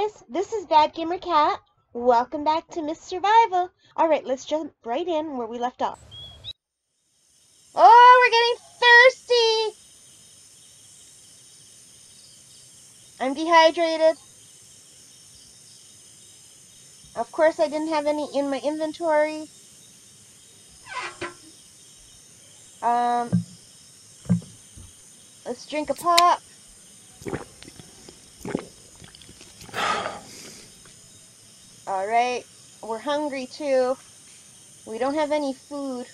guys, this is Bad Gamer Kat. Welcome back to Mist Survival. Alright, let's jump right in where we left off. Oh, we're getting thirsty! I'm dehydrated. Of course, I didn't have any in my inventory. Um, let's drink a pop. Alright, we're hungry too. We don't have any food.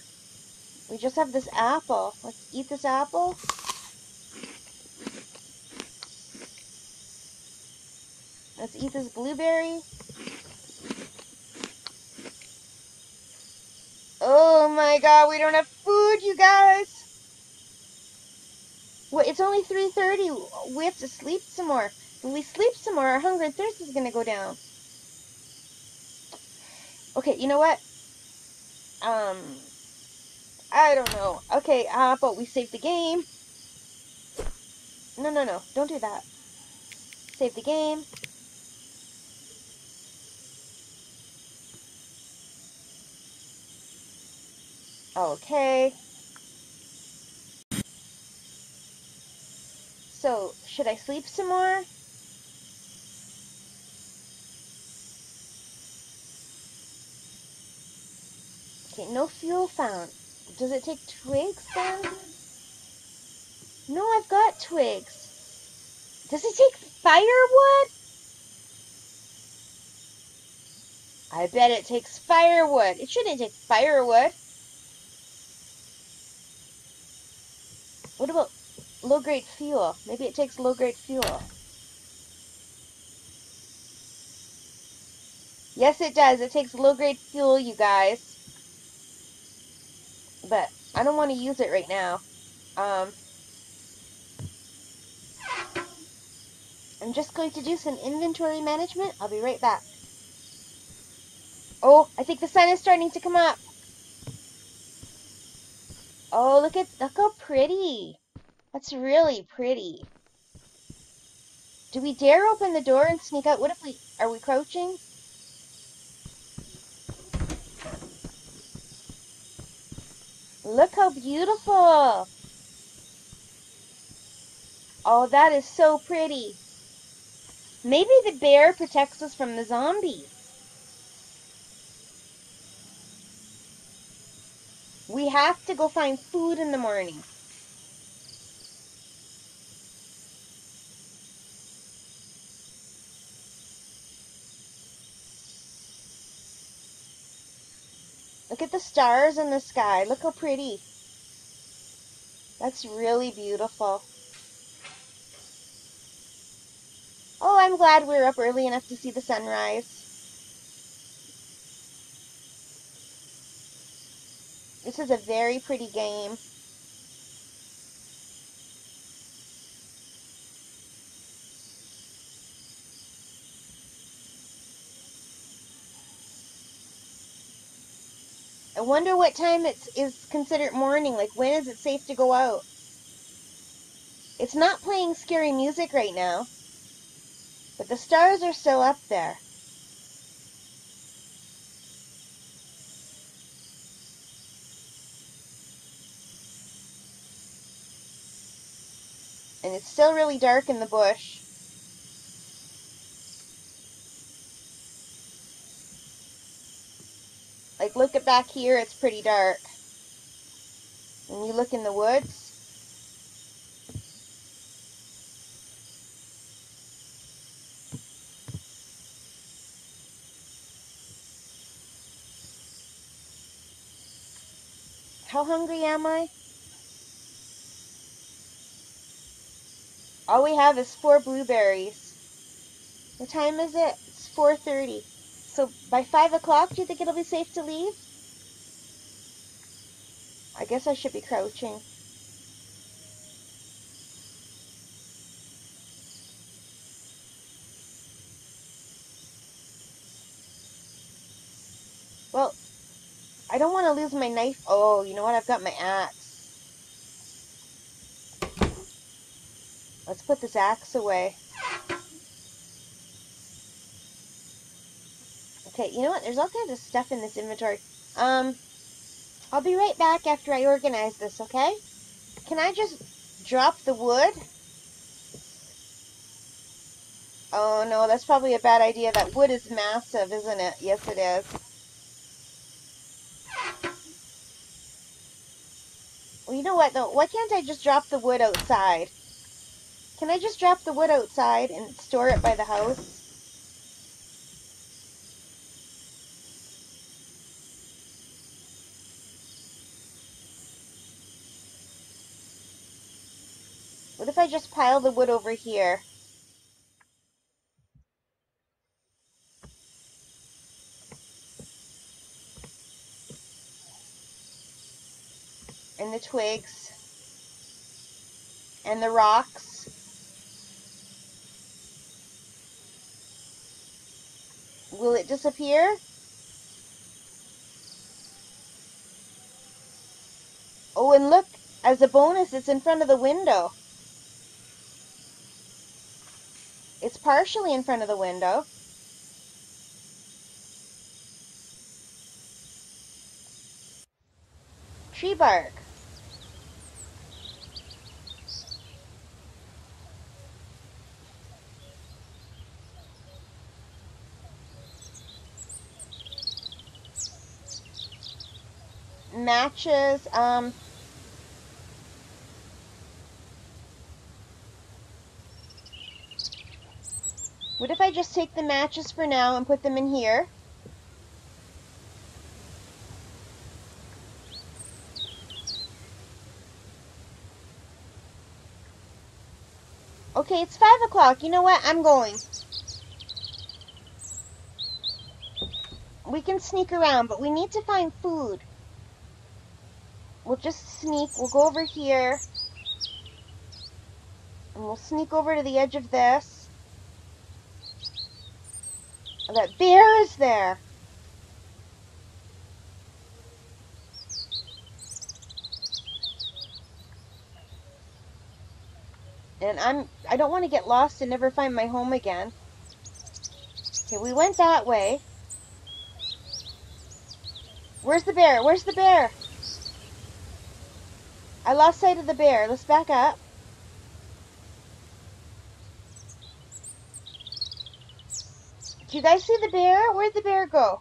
We just have this apple. Let's eat this apple. Let's eat this blueberry. Oh my god, we don't have food, you guys! Well, it's only 3.30. We have to sleep some more. We sleep some more, our hunger and thirst is going to go down. Okay, you know what? Um, I don't know. Okay, uh, but we saved the game. No, no, no. Don't do that. Save the game. Okay. So, should I sleep some more? No fuel found. Does it take twigs then? No, I've got twigs. Does it take firewood? I bet it takes firewood. It shouldn't take firewood. What about low-grade fuel? Maybe it takes low-grade fuel. Yes, it does. It takes low-grade fuel, you guys but I don't want to use it right now. Um, I'm just going to do some inventory management. I'll be right back. Oh, I think the sun is starting to come up. Oh, look at look how pretty. That's really pretty. Do we dare open the door and sneak out? What if we are we crouching? Look how beautiful. Oh, that is so pretty. Maybe the bear protects us from the zombies. We have to go find food in the morning. Look at the stars in the sky. Look how pretty. That's really beautiful. Oh, I'm glad we are up early enough to see the sunrise. This is a very pretty game. Wonder what time it is is considered morning. Like, when is it safe to go out? It's not playing scary music right now. But the stars are still up there. And it's still really dark in the bush. Look at back here, it's pretty dark. When you look in the woods, How hungry am I? All we have is four blueberries. What time is it? It's 4.30. So by 5 o'clock, do you think it'll be safe to leave? I guess I should be crouching. Well, I don't want to lose my knife. Oh, you know what? I've got my axe. Let's put this axe away. Okay, you know what? There's all kinds of stuff in this inventory. Um, I'll be right back after I organize this, okay? Can I just drop the wood? Oh no, that's probably a bad idea. That wood is massive, isn't it? Yes, it is. Well, you know what though? Why can't I just drop the wood outside? Can I just drop the wood outside and store it by the house? I just pile the wood over here? And the twigs. And the rocks. Will it disappear? Oh, and look, as a bonus, it's in front of the window. It's partially in front of the window. Tree bark. Matches, um, What if I just take the matches for now and put them in here? Okay, it's 5 o'clock. You know what? I'm going. We can sneak around, but we need to find food. We'll just sneak. We'll go over here. And we'll sneak over to the edge of this. That bear is there. And I'm I don't want to get lost and never find my home again. Okay, we went that way. Where's the bear? Where's the bear? I lost sight of the bear. Let's back up. You guys see the bear? Where'd the bear go?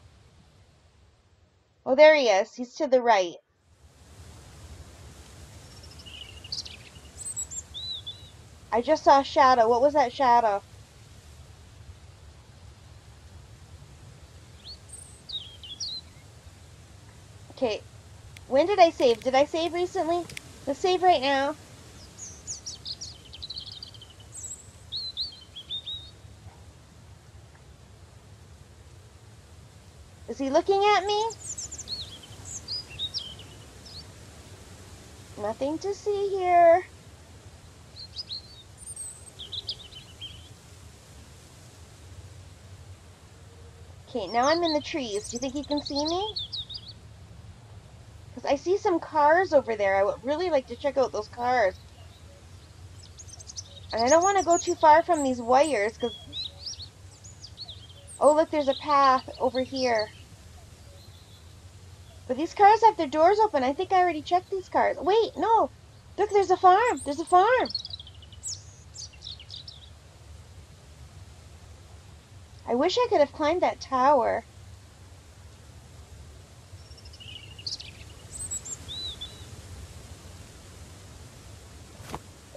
Oh, there he is. He's to the right. I just saw a shadow. What was that shadow? Okay. When did I save? Did I save recently? Let's save right now. Is he looking at me? Nothing to see here. Okay, now I'm in the trees. Do you think he can see me? Because I see some cars over there. I would really like to check out those cars. And I don't want to go too far from these wires because... Oh, look, there's a path over here. But these cars have their doors open. I think I already checked these cars. Wait, no. Look, there's a farm. There's a farm. I wish I could have climbed that tower.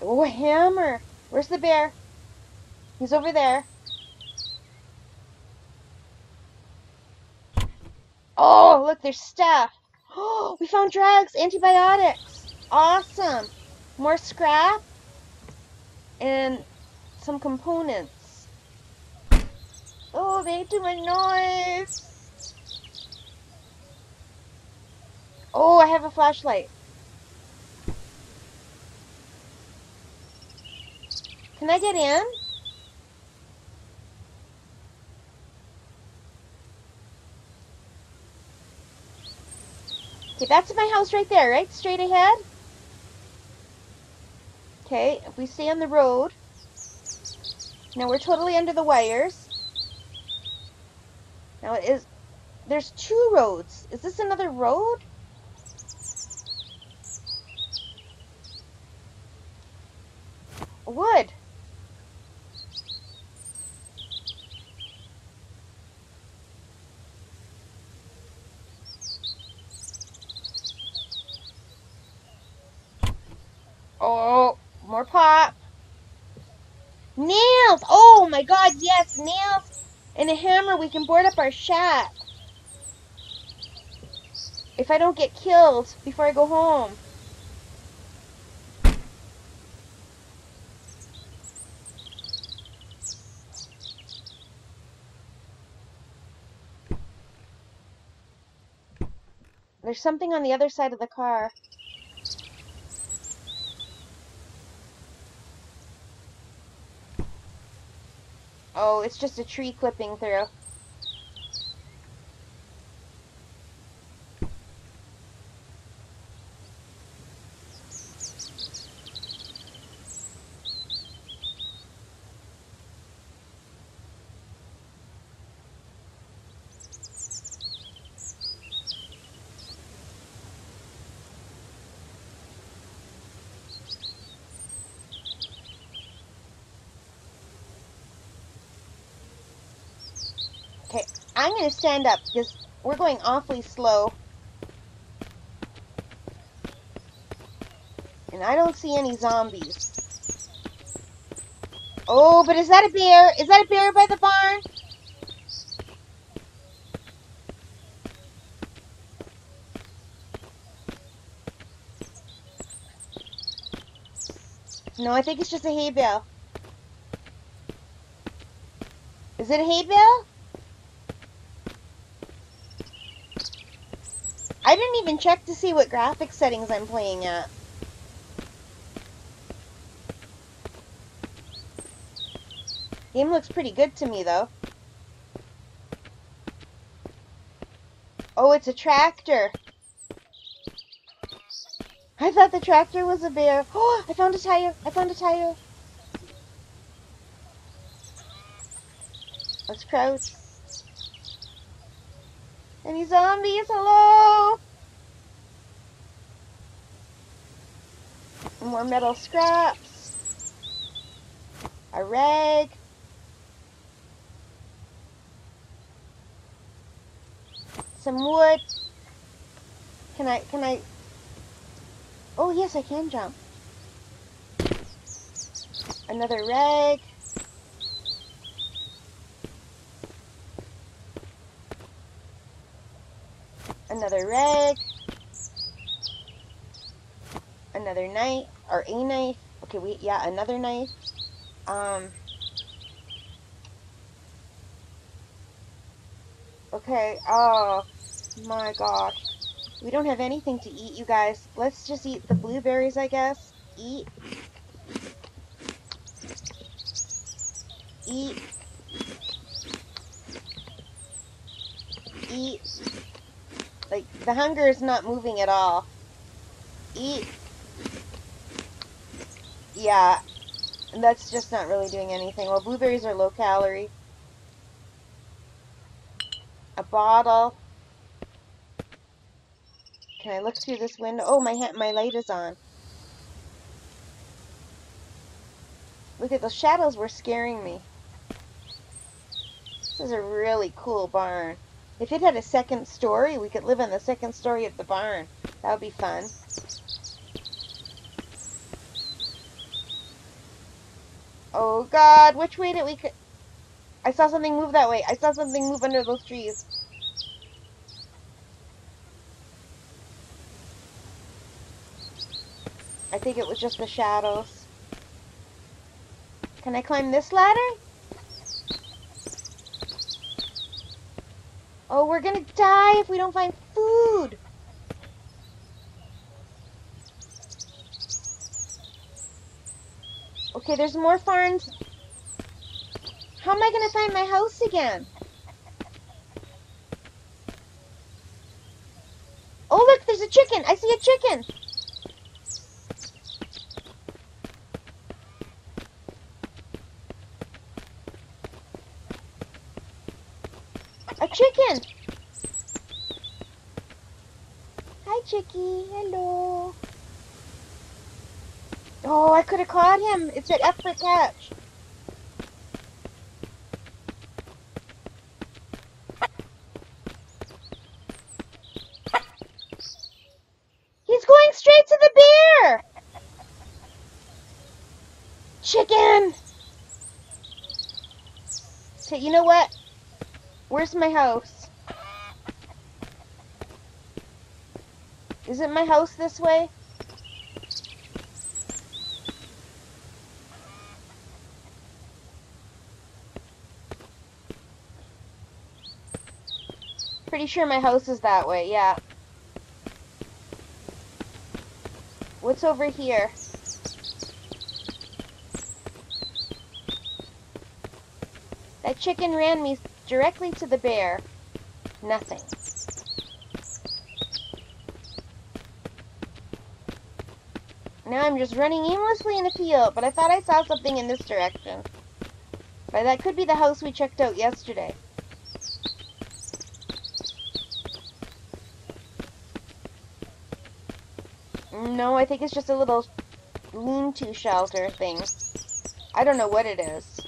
Oh, hammer. Where's the bear? He's over there. Oh, look, there's stuff. Oh, we found drugs, antibiotics. Awesome. More scrap and some components. Oh, they too much noise. Oh, I have a flashlight. Can I get in? Okay, that's my house right there, right? Straight ahead. Okay, we stay on the road. Now we're totally under the wires. Now it is. There's two roads. Is this another road? Wood. Oh, more pop. Nails! Oh my god, yes, nails and a hammer we can board up our shack. If I don't get killed before I go home. There's something on the other side of the car. Oh, it's just a tree clipping through. Okay, I'm going to stand up because we're going awfully slow. And I don't see any zombies. Oh, but is that a bear? Is that a bear by the barn? No, I think it's just a hay bale. Is it a hay bale? I didn't even check to see what graphics settings I'm playing at. Game looks pretty good to me, though. Oh, it's a tractor. I thought the tractor was a bear. Oh, I found a tire. I found a tire. Let's crouch. Any zombies? Hello? More metal scraps. A rag. Some wood. Can I, can I... Oh, yes, I can jump. Another rag. Another rag. Another knife, or a knife. Okay, wait, yeah, another knife. Um. Okay, oh my gosh. We don't have anything to eat, you guys. Let's just eat the blueberries, I guess. Eat. Eat. Eat. The hunger is not moving at all. Eat. Yeah. That's just not really doing anything. Well, blueberries are low calorie. A bottle. Can I look through this window? Oh, my my light is on. Look at those shadows were scaring me. This is a really cool barn. If it had a second story, we could live on the second story of the barn. That would be fun. Oh god, which way did we... I saw something move that way. I saw something move under those trees. I think it was just the shadows. Can I climb this ladder? Oh, we're gonna die if we don't find food. Okay, there's more farms. How am I gonna find my house again? Oh, look, there's a chicken. I see a chicken. Chicken! Hi, Chicky. Hello. Oh, I could have caught him. It's at F for catch. He's going straight to the bear! Chicken! So, you know what? Where's my house? Is it my house this way? Pretty sure my house is that way, yeah. What's over here? That chicken ran me directly to the bear. Nothing. Now I'm just running aimlessly in a field, but I thought I saw something in this direction. But that could be the house we checked out yesterday. No, I think it's just a little lean-to shelter thing. I don't know what it is.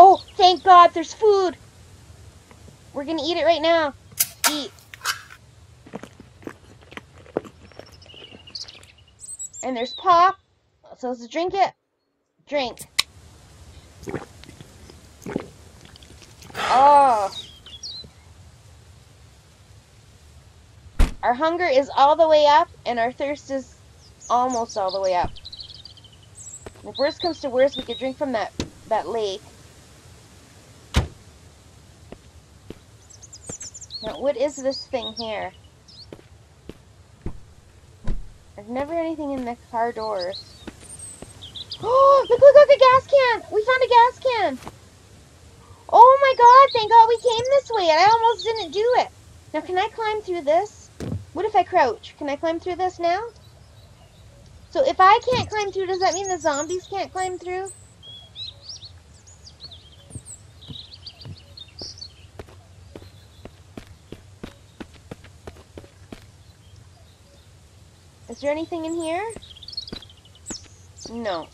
Oh, thank God, there's food. We're gonna eat it right now. Eat. And there's pop. So let's drink it. Drink. Oh. Our hunger is all the way up, and our thirst is almost all the way up. If worst comes to worst, we could drink from that, that lake. Now, what is this thing here? There's never anything in the car doors. Oh, look, look, look, a gas can! We found a gas can! Oh my god, thank god we came this way and I almost didn't do it. Now, can I climb through this? What if I crouch? Can I climb through this now? So if I can't climb through, does that mean the zombies can't climb through? Is there anything in here? No.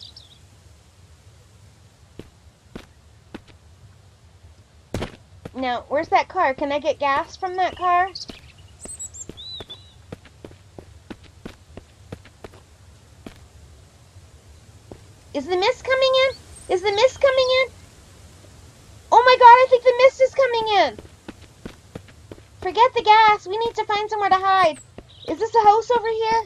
Now, where's that car? Can I get gas from that car? Is the mist coming in? Is the mist coming in? Oh my god, I think the mist is coming in. Forget the gas. We need to find somewhere to hide. Is this a house over here?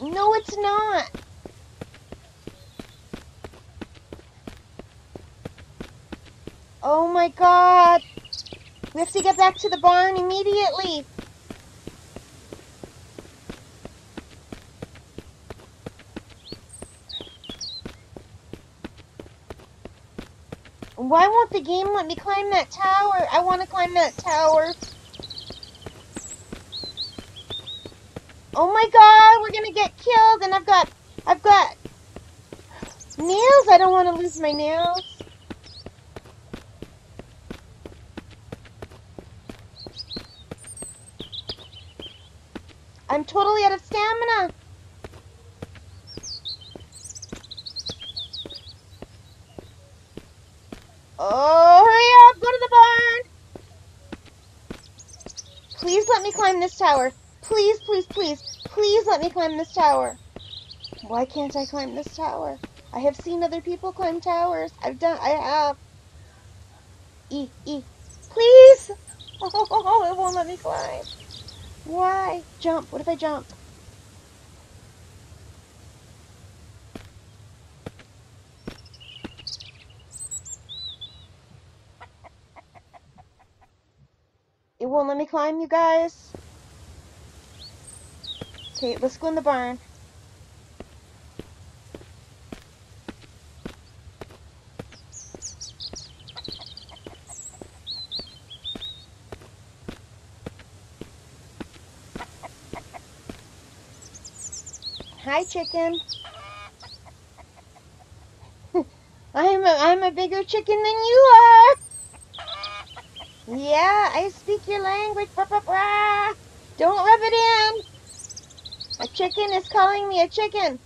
No, it's not. Oh my god. We have to get back to the barn immediately. Why won't the game let me climb that tower? I want to climb that tower. Oh my god, we're gonna get killed and I've got, I've got nails. I don't want to lose my nails. I'm totally out of stamina. Oh, hurry up, go to the barn. Please let me climb this tower. Please, please, please, please let me climb this tower. Why can't I climb this tower? I have seen other people climb towers. I've done, I have. E, E, please. Oh, it won't let me climb. Why? Jump. What if I jump? It won't let me climb, you guys. Okay, let's go in the barn. Hi, chicken. I'm a, I'm a bigger chicken than you are. Yeah, I speak your language. Don't rub it in. Chicken is calling me a chicken.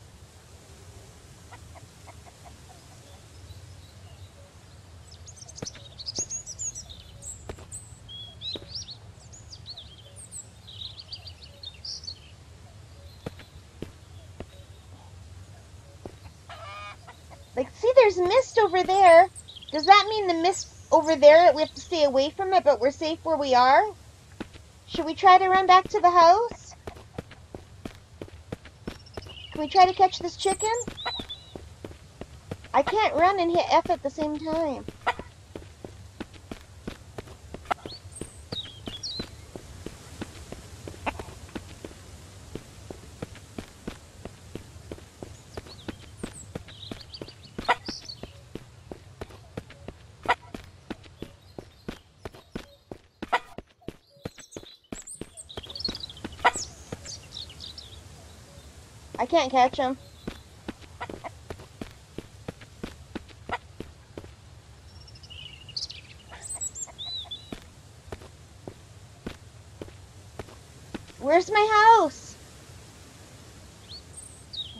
Like, see, there's mist over there. Does that mean the mist over there, we have to stay away from it, but we're safe where we are? Should we try to run back to the house? Can we try to catch this chicken? I can't run and hit F at the same time. I can't catch him. Where's my house?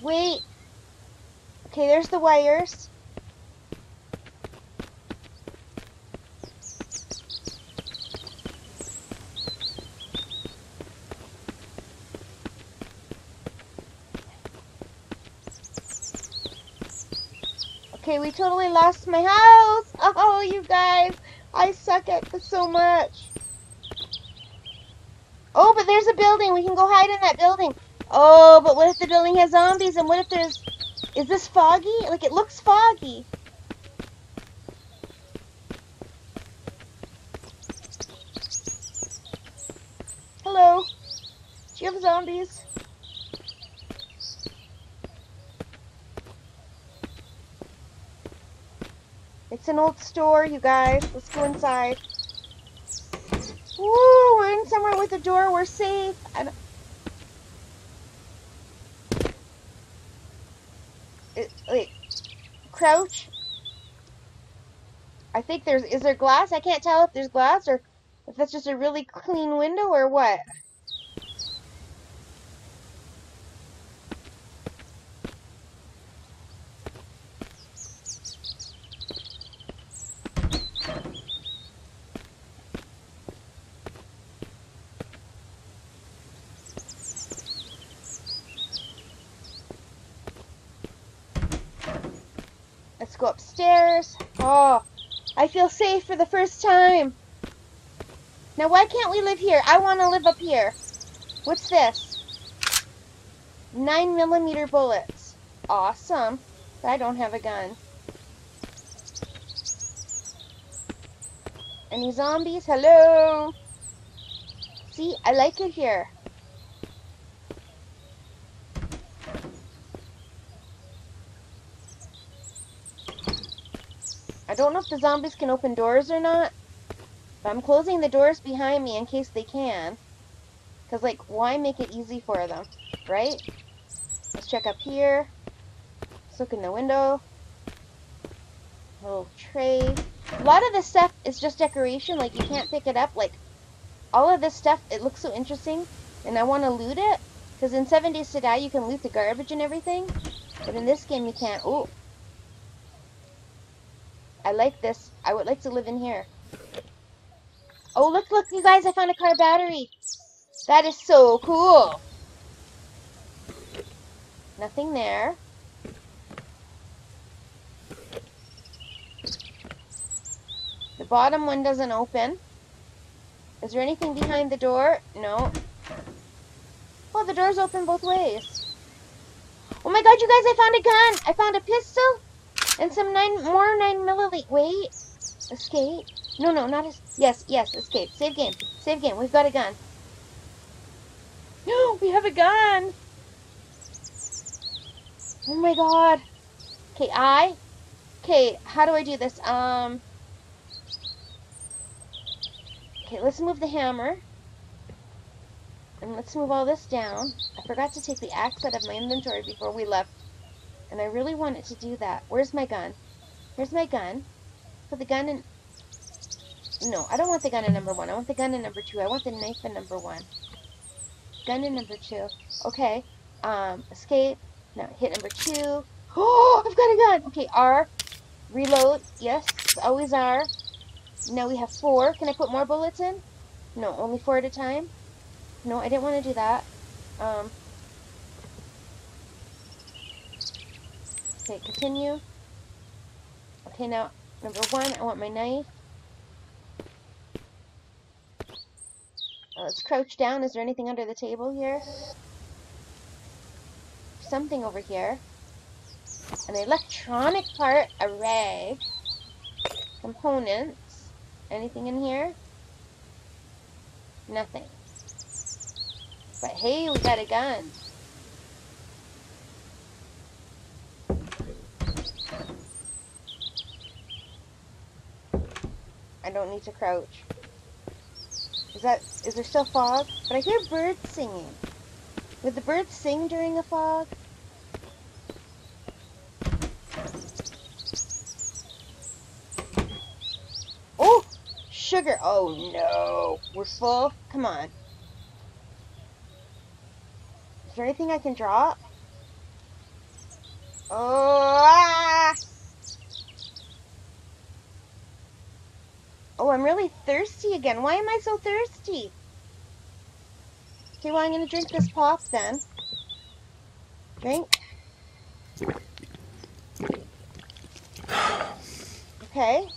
Wait. Okay, there's the wires. Okay, we totally lost my house. Oh, you guys. I suck at this so much. Oh, but there's a building. We can go hide in that building. Oh, but what if the building has zombies? And what if there's... Is this foggy? Like, it looks foggy. Hello. Do you have zombies? It's an old store, you guys. Let's go inside. Woo, we're in somewhere with a door. We're safe. Wait, crouch. I think there's, is there glass? I can't tell if there's glass or if that's just a really clean window or what. Let's go upstairs. Oh, I feel safe for the first time. Now, why can't we live here? I want to live up here. What's this? Nine millimeter bullets. Awesome. But I don't have a gun. Any zombies? Hello? See, I like it here. I don't know if the zombies can open doors or not. But I'm closing the doors behind me in case they can. Because, like, why make it easy for them? Right? Let's check up here. Let's look in the window. Little tray. A lot of this stuff is just decoration. Like, you can't pick it up. Like, all of this stuff, it looks so interesting. And I want to loot it. Because in 7 Days to Die, you can loot the garbage and everything. But in this game, you can't. Oh, I like this. I would like to live in here. Oh, look, look, you guys, I found a car battery. That is so cool. Nothing there. The bottom one doesn't open. Is there anything behind the door? No. Well, the door's open both ways. Oh my god, you guys, I found a gun! I found a pistol and some nine more nine milliliter. Wait, escape? No, no, not as. Yes, yes, escape. Save game. Save game. We've got a gun. No, we have a gun. Oh my god. Okay, I. Okay, how do I do this? Um. Okay, let's move the hammer. And let's move all this down. I forgot to take the axe out of my inventory before we left. And I really wanted to do that. Where's my gun? Here's my gun. Put the gun in... No, I don't want the gun in number one. I want the gun in number two. I want the knife in number one. Gun in number two. Okay. Um, escape. Now hit number two. Oh, I've got a gun. Okay, R. Reload. Yes, always R. Now we have four. Can I put more bullets in? No, only four at a time. No, I didn't want to do that. Um, okay, continue. Okay, now, number one, I want my knife. Uh, let's crouch down. Is there anything under the table here? Something over here. An electronic part, a rag, components. Anything in here? Nothing. But hey, we got a gun. Don't need to crouch. Is that, is there still fog? But I hear birds singing. Would the birds sing during a fog? Oh! Sugar! Oh no! We're full? Come on. Is there anything I can drop? Oh, ah! Oh, I'm really thirsty again. Why am I so thirsty? Okay, well, I'm going to drink this pop then. Drink. Okay.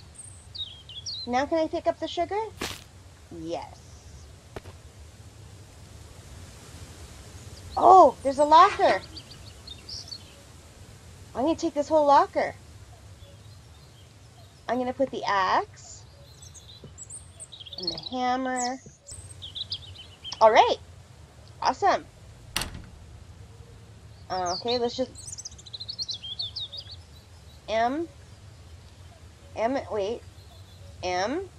Now can I pick up the sugar? Yes. Oh, there's a locker. I'm going to take this whole locker. I'm going to put the axe and the hammer. All right. Awesome. Uh, okay, let's just... M. M, wait. M.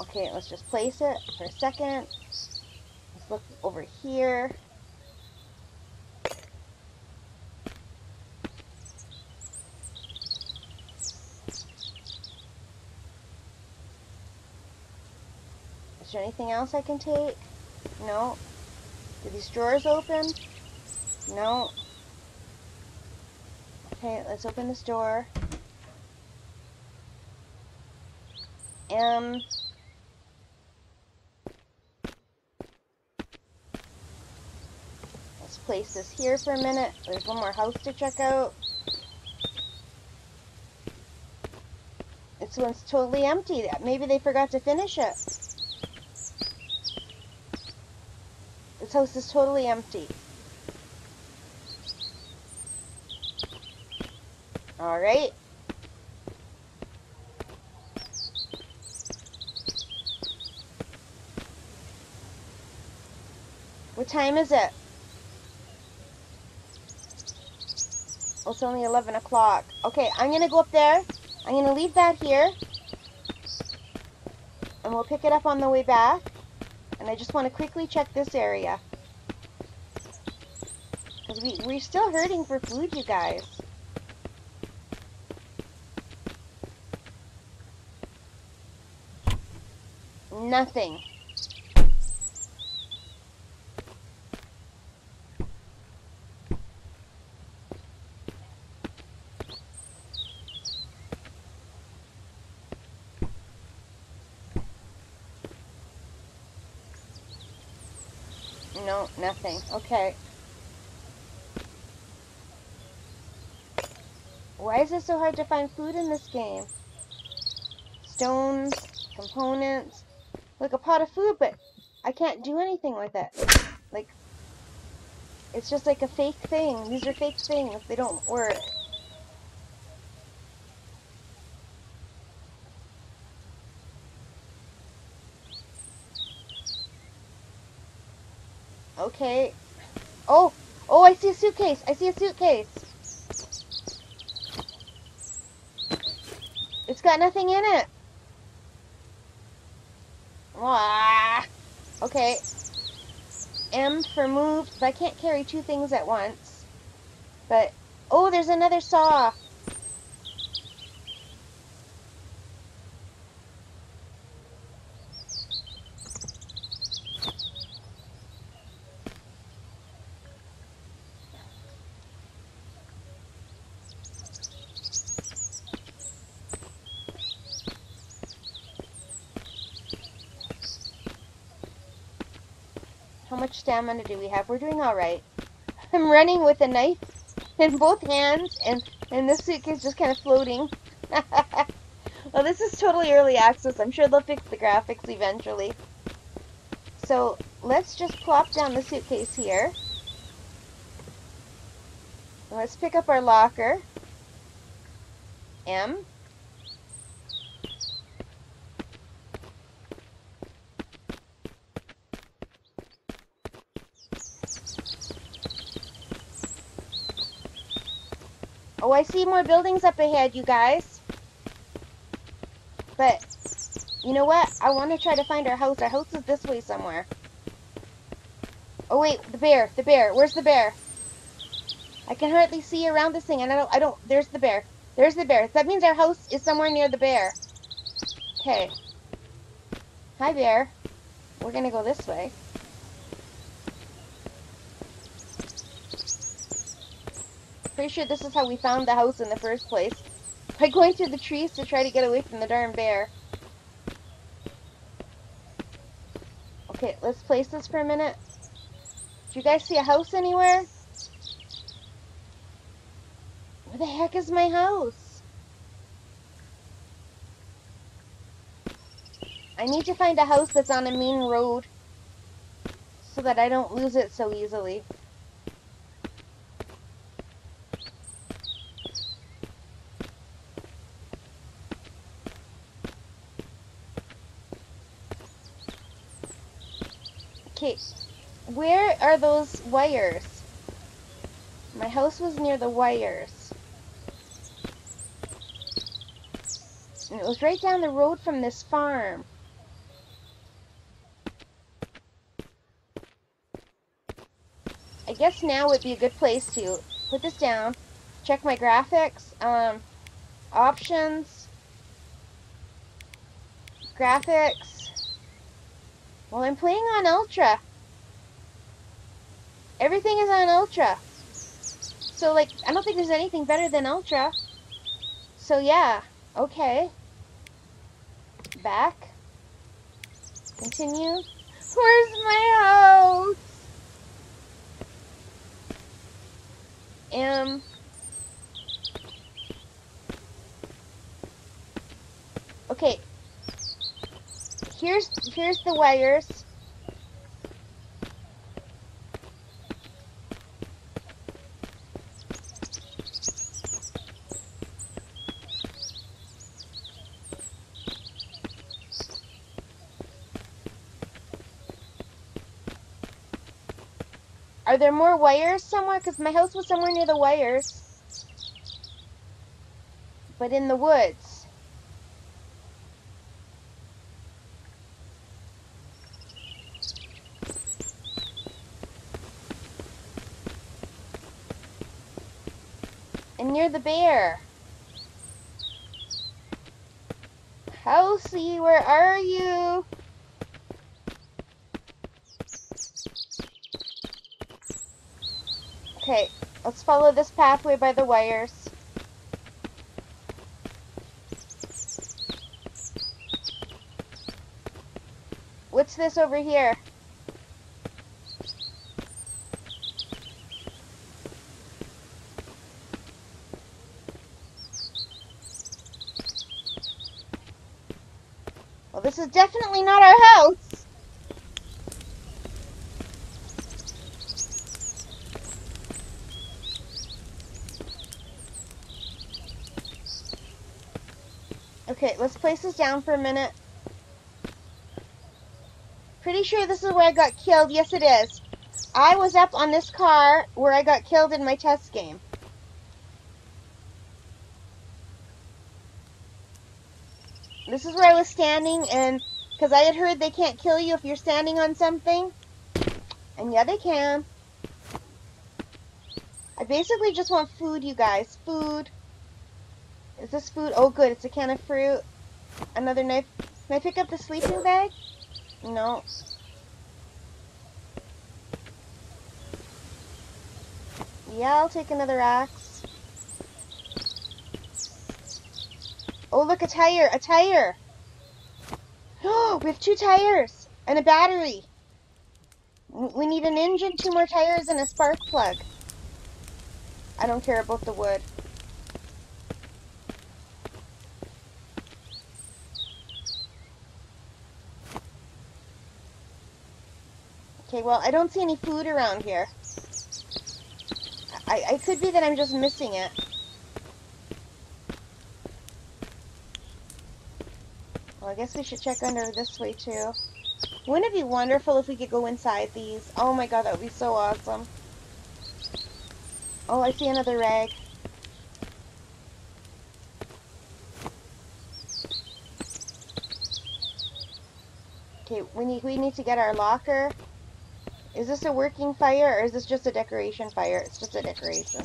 Okay, let's just place it for a second. Let's look over here. Is there anything else I can take? No. Do these drawers open? No. Okay, let's open this door. M. Let's place this here for a minute. There's one more house to check out. This one's totally empty. Maybe they forgot to finish it. This house is totally empty. Alright. What time is it? Oh, it's only 11 o'clock. Okay, I'm going to go up there. I'm going to leave that here. And we'll pick it up on the way back. I just want to quickly check this area. Because we, we're still hurting for food, you guys. Nothing. No, nothing. Okay. Why is it so hard to find food in this game? Stones, components. Like a pot of food, but I can't do anything with it. Like, it's just like a fake thing. These are fake things. They don't work. Okay. Oh, oh, I see a suitcase. I see a suitcase. It's got nothing in it. Ah, okay. M for moved, but I can't carry two things at once. But, oh, there's another saw. Stamina do we have? We're doing alright. I'm running with a knife in both hands, and, and this suitcase just kind of floating. well, this is totally early access. I'm sure they'll fix the graphics eventually. So, let's just plop down the suitcase here. Let's pick up our locker. M. Oh, I see more buildings up ahead, you guys. But, you know what? I want to try to find our house. Our house is this way somewhere. Oh, wait, the bear, the bear. Where's the bear? I can hardly see around this thing, and I don't, I don't, there's the bear. There's the bear. That means our house is somewhere near the bear. Okay. Hi, bear. We're gonna go this way. Pretty sure this is how we found the house in the first place. By going through the trees to try to get away from the darn bear. Okay, let's place this for a minute. Do you guys see a house anywhere? Where the heck is my house? I need to find a house that's on a main road so that I don't lose it so easily. Okay, are those wires? My house was near the wires. And it was right down the road from this farm. I guess now would be a good place to put this down, check my graphics, um, options, graphics, well, I'm playing on Ultra. Everything is on Ultra. So, like, I don't think there's anything better than Ultra. So, yeah. Okay. Back. Continue. Where's my house? Um... Okay, here's here's the wires. There more wires somewhere? Because my house was somewhere near the wires. But in the woods. And near the bear. Housey, where are you? Okay, let's follow this pathway by the wires. What's this over here? Well, this is definitely not our house. Okay, let's place this down for a minute. Pretty sure this is where I got killed. Yes, it is. I was up on this car where I got killed in my test game. This is where I was standing, and Because I had heard they can't kill you if you're standing on something. And yeah, they can. I basically just want food, you guys. Food. Is this food? Oh, good. It's a can of fruit. Another knife. Can I pick up the sleeping bag? No. Yeah, I'll take another axe. Oh, look, a tire. A tire. Oh, we have two tires and a battery. We need an engine, two more tires, and a spark plug. I don't care about the wood. Okay, well, I don't see any food around here. I, I could be that I'm just missing it. Well, I guess we should check under this way, too. Wouldn't it be wonderful if we could go inside these? Oh my god, that would be so awesome. Oh, I see another rag. Okay, we need we need to get our locker. Is this a working fire or is this just a decoration fire? It's just a decoration.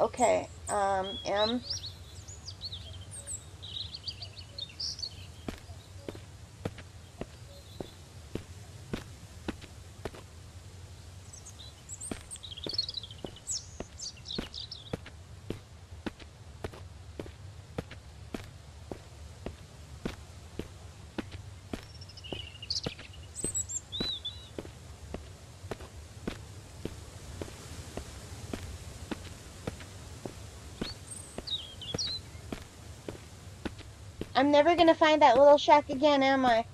Okay, um, M. I'm never gonna find that little shack again, am I?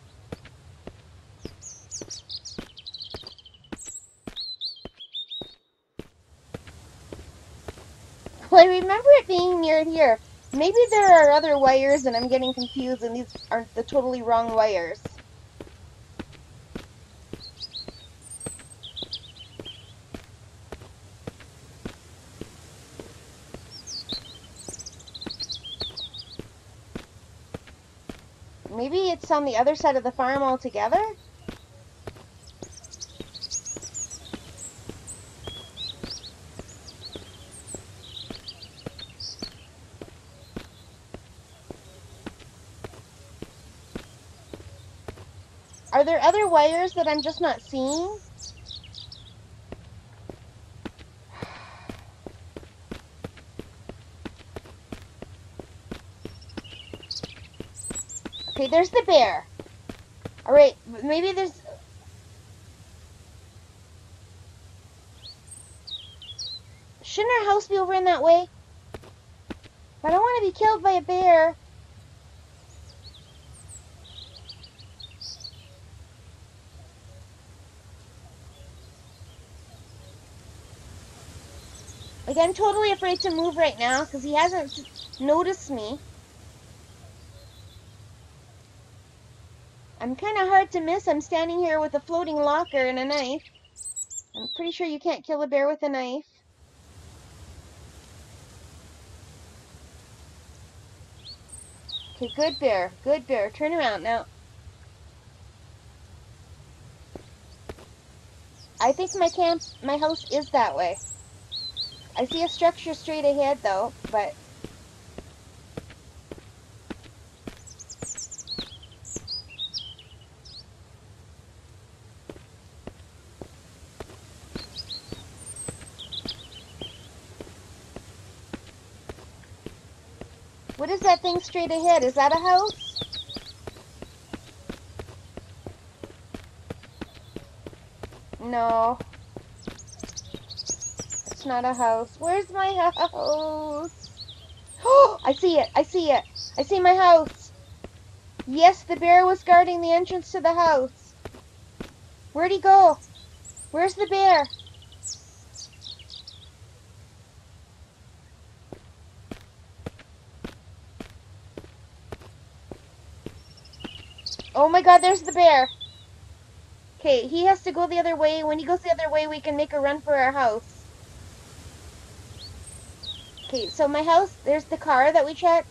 Well, I remember it being near here. Maybe there are other wires and I'm getting confused and these aren't the totally wrong wires. On the other side of the farm altogether? Are there other wires that I'm just not seeing? Okay, there's the bear. Alright, maybe there's... Shouldn't our house be over in that way? I don't want to be killed by a bear. Like, I'm totally afraid to move right now because he hasn't noticed me. I'm kind of hard to miss. I'm standing here with a floating locker and a knife. I'm pretty sure you can't kill a bear with a knife. Okay, good bear. Good bear. Turn around now. I think my camp, my house is that way. I see a structure straight ahead though, but Thing straight ahead? Is that a house? No. It's not a house. Where's my house? Oh, I see it. I see it. I see my house. Yes, the bear was guarding the entrance to the house. Where'd he go? Where's the bear? Oh my god, there's the bear. Okay, he has to go the other way. When he goes the other way, we can make a run for our house. Okay, so my house, there's the car that we checked.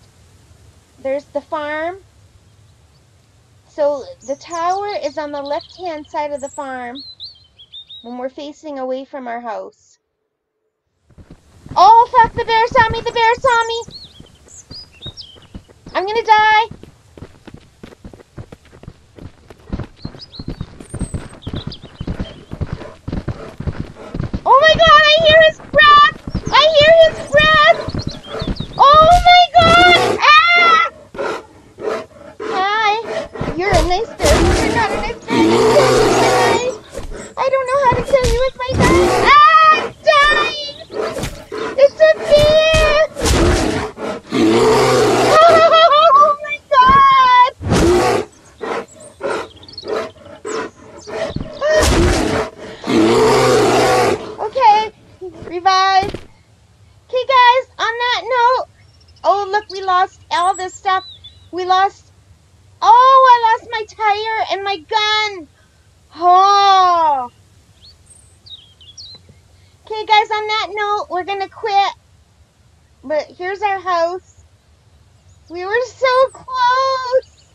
There's the farm. So the tower is on the left hand side of the farm when we're facing away from our house. Oh, fuck, the bear saw me, the bear saw me. I'm gonna die. Oh my god, I hear his breath! I hear his breath! Oh my god! Ah! Hi. You're a nice bear. You're not a nice bear. You killed me, guys. I don't know how to kill you with my knife. Ah! I'm dying! It's a bear! Oh my god! Okay, revive. Okay, guys, on that note, oh, look, we lost all this stuff. We lost, oh, I lost my tire and my gun. Oh. Okay, guys, on that note, we're going to quit. But here's our house. We were so close.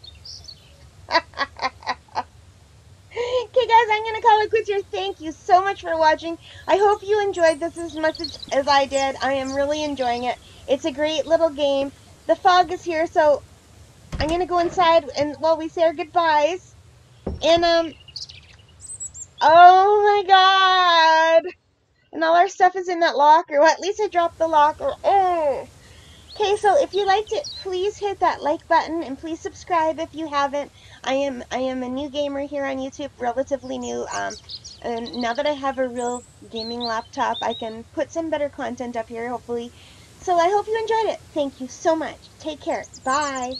Okay, guys, I'm going to call it quits here. Thank you so much for watching. I hope you enjoyed this as much as I did. I am really enjoying it. It's a great little game. The fog is here, so I'm going to go inside and while we say our goodbyes. And, um, oh my god. And all our stuff is in that locker. Well, at least I dropped the locker. Oh. Okay, so if you liked it, please hit that like button and please subscribe if you haven't. I am I am a new gamer here on YouTube, relatively new. Um, and now that I have a real gaming laptop, I can put some better content up here, hopefully. So I hope you enjoyed it. Thank you so much. Take care. Bye.